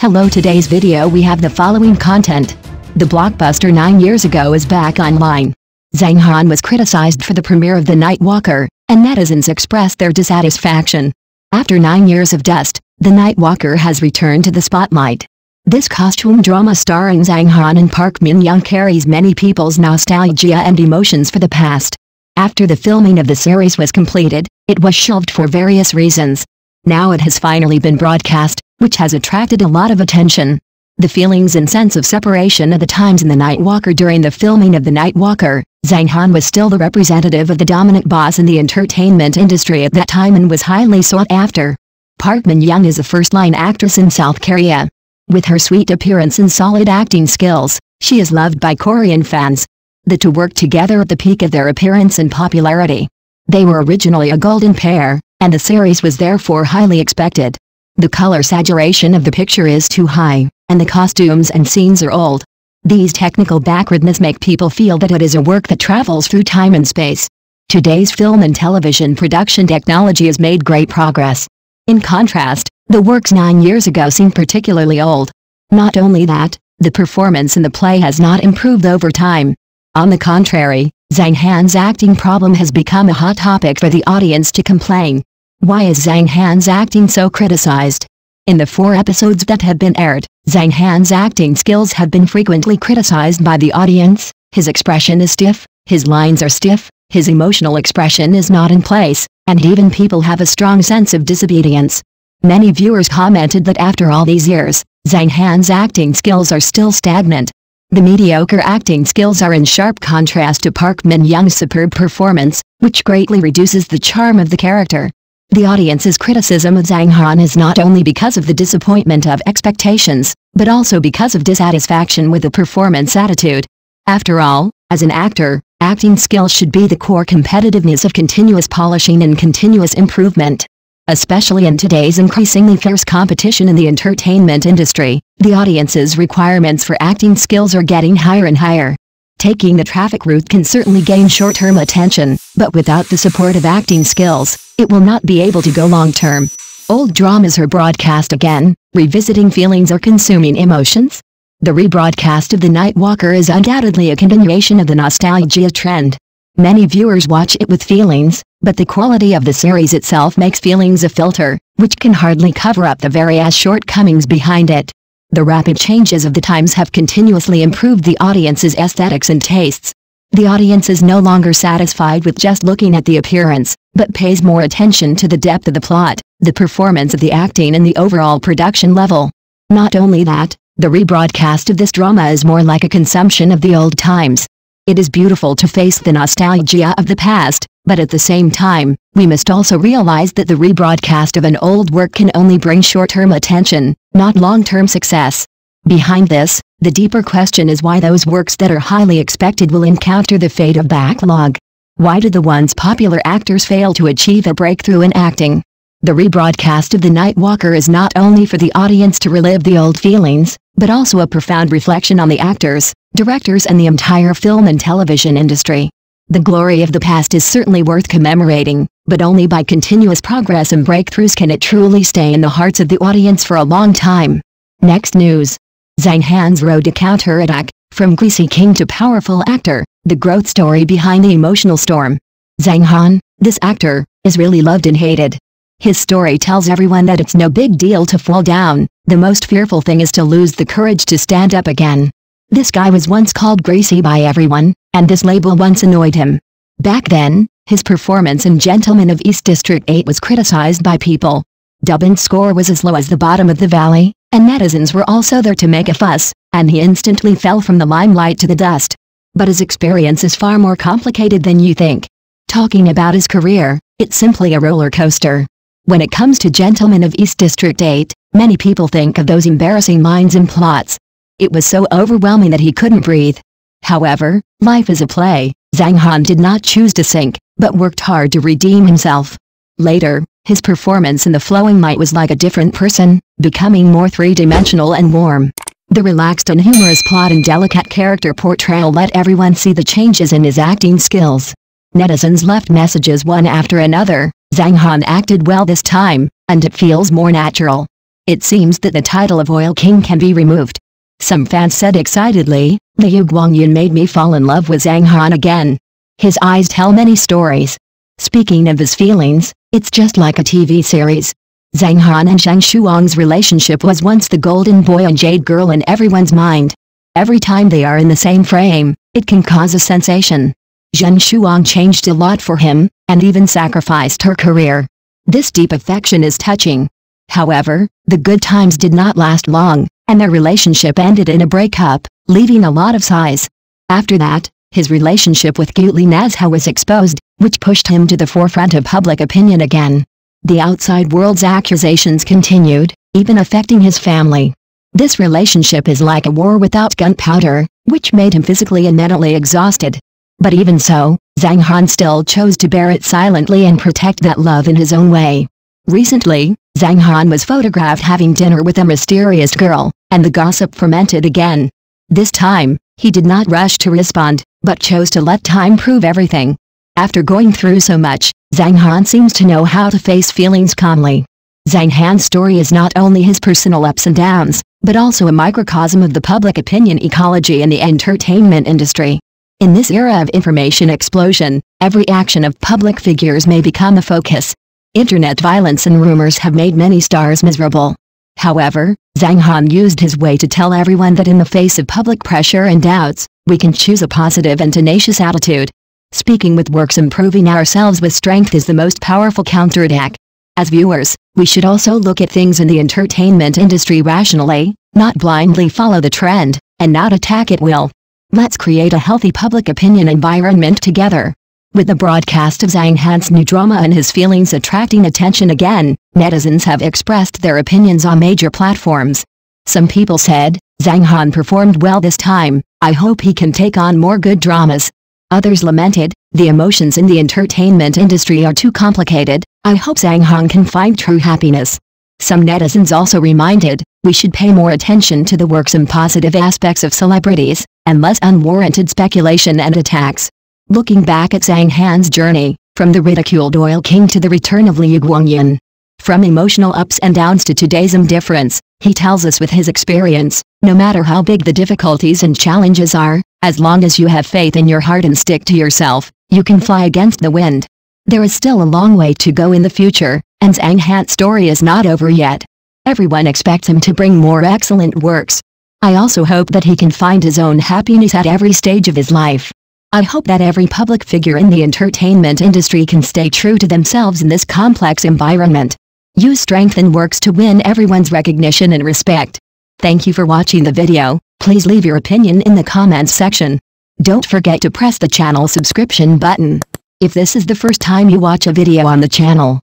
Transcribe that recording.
Hello today's video we have the following content. The blockbuster 9 years ago is back online. Zhang Han was criticized for the premiere of The Night Walker, and netizens expressed their dissatisfaction. After 9 years of dust, The Night Walker has returned to the spotlight. This costume drama starring Zhang Han and Park Min Young carries many people's nostalgia and emotions for the past. After the filming of the series was completed, it was shelved for various reasons. Now it has finally been broadcast, which has attracted a lot of attention. The feelings and sense of separation of the times in The Night Walker during the filming of The Night Walker, Zhang Han was still the representative of the dominant boss in the entertainment industry at that time and was highly sought after. Park Min Young is a first-line actress in South Korea. With her sweet appearance and solid acting skills, she is loved by Korean fans. The two worked together at the peak of their appearance and popularity. They were originally a golden pair, and the series was therefore highly expected. The color saturation of the picture is too high, and the costumes and scenes are old. These technical backwardness make people feel that it is a work that travels through time and space. Today's film and television production technology has made great progress. In contrast, the works nine years ago seem particularly old. Not only that, the performance in the play has not improved over time. On the contrary, Zhang Han's acting problem has become a hot topic for the audience to complain. Why is Zhang Han's acting so criticized? In the four episodes that have been aired, Zhang Han's acting skills have been frequently criticized by the audience. His expression is stiff, his lines are stiff, his emotional expression is not in place, and even people have a strong sense of disobedience. Many viewers commented that after all these years, Zhang Han's acting skills are still stagnant. The mediocre acting skills are in sharp contrast to Park Min Young's superb performance, which greatly reduces the charm of the character. The audience's criticism of Zhang Han is not only because of the disappointment of expectations, but also because of dissatisfaction with the performance attitude. After all, as an actor, acting skills should be the core competitiveness of continuous polishing and continuous improvement. Especially in today's increasingly fierce competition in the entertainment industry, the audience's requirements for acting skills are getting higher and higher. Taking the traffic route can certainly gain short-term attention, but without the support of acting skills, it will not be able to go long-term. Old dramas are broadcast again, revisiting feelings or consuming emotions. The rebroadcast of The Night Walker is undoubtedly a continuation of the nostalgia trend. Many viewers watch it with feelings, but the quality of the series itself makes feelings a filter, which can hardly cover up the various shortcomings behind it. The rapid changes of the times have continuously improved the audience's aesthetics and tastes. The audience is no longer satisfied with just looking at the appearance, but pays more attention to the depth of the plot, the performance of the acting and the overall production level. Not only that, the rebroadcast of this drama is more like a consumption of the old times. It is beautiful to face the nostalgia of the past, but at the same time, we must also realize that the rebroadcast of an old work can only bring short-term attention, not long-term success. Behind this, the deeper question is why those works that are highly expected will encounter the fate of backlog. Why did the once popular actors fail to achieve a breakthrough in acting? The rebroadcast of The Night Walker is not only for the audience to relive the old feelings, but also a profound reflection on the actors, directors and the entire film and television industry. The glory of the past is certainly worth commemorating, but only by continuous progress and breakthroughs can it truly stay in the hearts of the audience for a long time. Next news. Zhang Han's road to counterattack, from greasy king to powerful actor, the growth story behind the emotional storm. Zhang Han, this actor, is really loved and hated. His story tells everyone that it's no big deal to fall down, the most fearful thing is to lose the courage to stand up again. This guy was once called Greasy by everyone, and this label once annoyed him. Back then, his performance in Gentlemen of East District 8 was criticized by people. Douban's score was as low as the bottom of the valley, and netizens were also there to make a fuss, and he instantly fell from the limelight to the dust. But his experience is far more complicated than you think. Talking about his career, it's simply a roller coaster. When it comes to Gentlemen of East District 8, many people think of those embarrassing minds and plots, it was so overwhelming that he couldn't breathe. However, life is a play, Zhang Han did not choose to sink, but worked hard to redeem himself. Later, his performance in The Flowing Light was like a different person, becoming more three-dimensional and warm. The relaxed and humorous plot and delicate character portrayal let everyone see the changes in his acting skills. Netizens left messages one after another, Zhang Han acted well this time, and it feels more natural. It seems that the title of Oil King can be removed. Some fans said excitedly, Liu Guangyan made me fall in love with Zhang Han again. His eyes tell many stories. Speaking of his feelings, it's just like a TV series. Zhang Han and Zhang Shuang's relationship was once the golden boy and jade girl in everyone's mind. Every time they are in the same frame, it can cause a sensation. Zhang Shuang changed a lot for him, and even sacrificed her career. This deep affection is touching. However, the good times did not last long, and their relationship ended in a breakup, leaving a lot of sighs. After that, his relationship with Guli Nazha was exposed, which pushed him to the forefront of public opinion again. The outside world's accusations continued, even affecting his family. This relationship is like a war without gunpowder, which made him physically and mentally exhausted. But even so, Zhang Han still chose to bear it silently and protect that love in his own way. Recently, Zhang Han was photographed having dinner with a mysterious girl, and the gossip fermented again. This time, he did not rush to respond, but chose to let time prove everything. After going through so much, Zhang Han seems to know how to face feelings calmly. Zhang Han's story is not only his personal ups and downs, but also a microcosm of the public opinion ecology in the entertainment industry. In this era of information explosion, every action of public figures may become a focus, Internet violence and rumors have made many stars miserable. However, Zhang Han used his way to tell everyone that in the face of public pressure and doubts, we can choose a positive and tenacious attitude. Speaking with works improving ourselves with strength is the most powerful counterattack. As viewers, we should also look at things in the entertainment industry rationally, not blindly follow the trend, and not attack at will. Let's create a healthy public opinion environment together. With the broadcast of Zhang Han's new drama and his feelings attracting attention again, netizens have expressed their opinions on major platforms. Some people said, Zhang Han performed well this time, I hope he can take on more good dramas. Others lamented, the emotions in the entertainment industry are too complicated, I hope Zhang Han can find true happiness. Some netizens also reminded, we should pay more attention to the works and positive aspects of celebrities, and less unwarranted speculation and attacks. Looking back at Zhang Han's journey, from the ridiculed oil king to the return of Liu Guangyan. From emotional ups and downs to today's indifference, he tells us with his experience, no matter how big the difficulties and challenges are, as long as you have faith in your heart and stick to yourself, you can fly against the wind. There is still a long way to go in the future, and Zhang Han's story is not over yet. Everyone expects him to bring more excellent works. I also hope that he can find his own happiness at every stage of his life. I hope that every public figure in the entertainment industry can stay true to themselves in this complex environment. Use strength and works to win everyone's recognition and respect. Thank you for watching the video, please leave your opinion in the comments section. Don't forget to press the channel subscription button. If this is the first time you watch a video on the channel,